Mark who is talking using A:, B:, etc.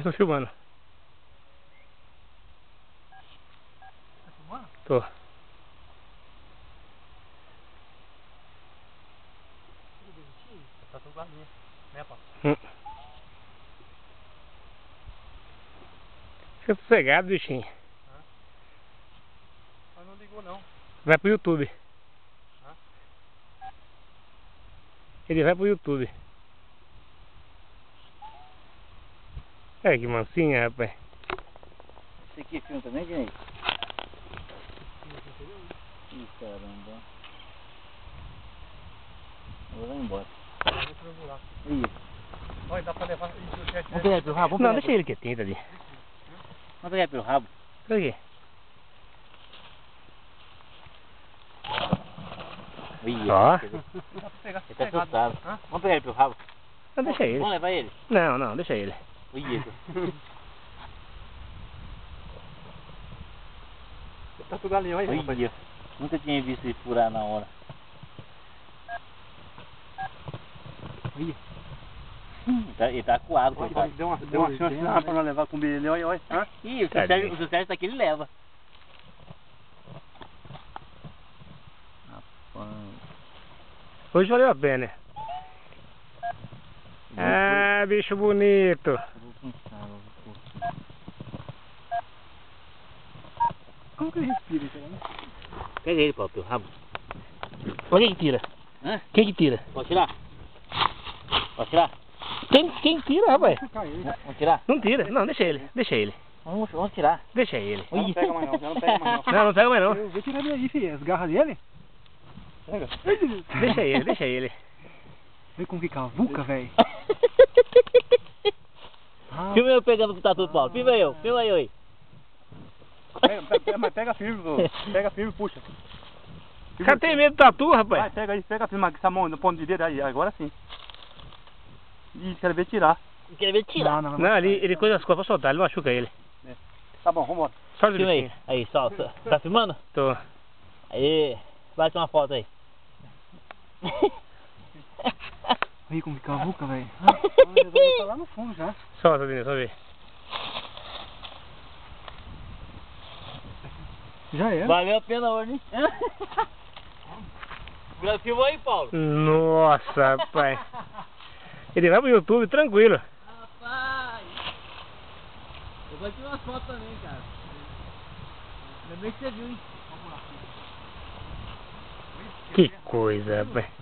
A: Tô filmando.
B: Tá filmando?
A: Tô.
B: Tá tudo minha. Né, pá?
A: Hum. Fica sossegado, bichinho.
B: Mas não ligou não.
A: Vai pro YouTube.
B: Hã?
A: Ele vai pro YouTube. É que mansinha, rapaz.
C: Esse aqui é filme também, Dinei? Ih, caramba. Agora vai embora. Ih,
B: Olha, dá pra levar isso jet.
C: vamos pegar ele pelo rabo?
A: Não, deixa ele quietinho, tá ali.
C: Vamos pegar ele pelo rabo?
A: Por quê?
C: Ih,
A: Ó.
C: ele
B: Dá pra pegar
C: tá
B: sossegado.
C: assustado.
B: Hã?
C: Vamos pegar ele pelo rabo?
A: Não, deixa ele.
C: Vamos levar ele?
A: Não, não, deixa ele.
C: Ih,
B: Tá tudo galinhão aí, rapaz.
C: Ih, nunca tinha visto ele furar na hora.
B: Ih.
C: Ele tá, ele tá coado,
B: Olha,
C: coitado.
B: Deu uma, deu uma chance lá pra nós levar com o ele, olha, olha. Hã?
C: Ih, o. Sérgio, o Sérgio tá aqui, ele leva.
A: Hoje valeu a pena. Ah, bicho bonito.
C: Vou curtir.
B: Como que ele respira né?
C: Pega ele, Paulo, pelo rabo.
A: Olha quem que tira.
C: Hã?
A: Quem que tira?
C: Pode tirar? Pode tirar?
A: Quem, quem tira, rapaz?
C: Vamos tirar?
A: Não tira. Não, deixa ele. Deixa ele.
C: Vamos, vamos tirar.
A: Deixa ele.
B: Não pega mais não, não pega mais não.
A: Não, não pega mais não.
B: Eu vou tirar ele aí, filho. As garras dele? Pega.
A: Deixa ele, deixa ele.
B: Vê como que cavuca, velho. Ah,
C: Filma eu pegando com o tatu, Paulo. Filma eu, filma eu aí.
B: pega, pega, mas pega firme, vô. pega firme e puxa.
A: O cara tem medo do tatu,
B: Vai,
A: rapaz.
B: pega aí, pega firme com essa mão no ponto de dedo aí, agora sim. Ih, quero ver tirar.
C: Quero ver tirar.
B: não,
A: Não, ele, ele coisa as costas pra soltar, ele machuca ele.
B: Tá bom, vambora.
A: Solta
C: Filma aí. Aí, solta. Tá filmando?
A: Tô.
C: Aí, bate uma foto aí.
B: Aí como que cavuca, velho. Ah, tá lá no fundo já.
A: Solta, Denise, só ver.
B: Já é.
C: Valeu a pena hoje, hein? Filmou aí, Paulo.
A: Nossa, rapaz. Ele vai pro YouTube tranquilo.
C: Rapaz! Eu vou tirar umas fotos também, cara. Ainda bem que você viu, hein?
A: Que coisa, rapaz.